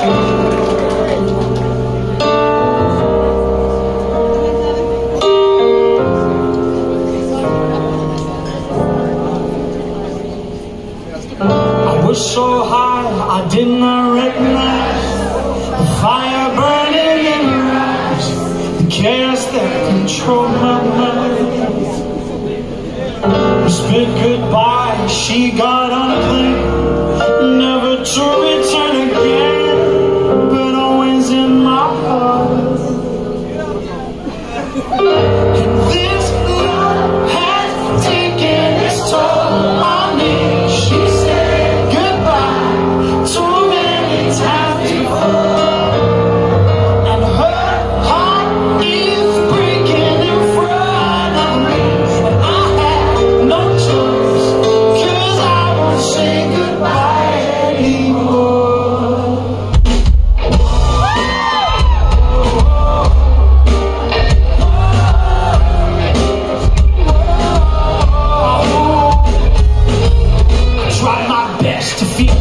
I was so high, I did not recognize the fire burning in your eyes, the chaos that controlled my mind. We split goodbye, she got on a plane. to feed